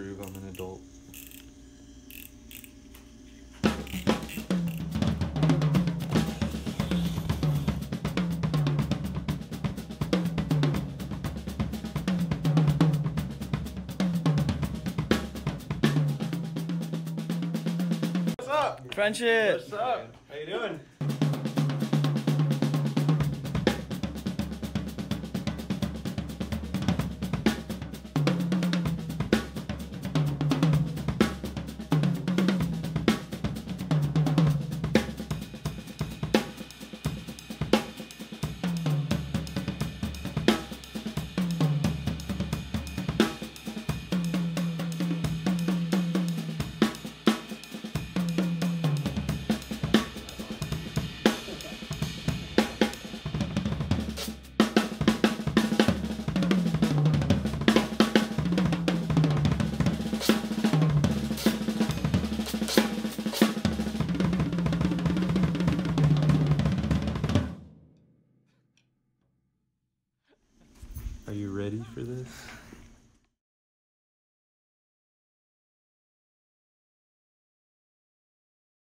prove I'm an adult. What's up? Friendship. What's up? How you doing? Are you ready for this?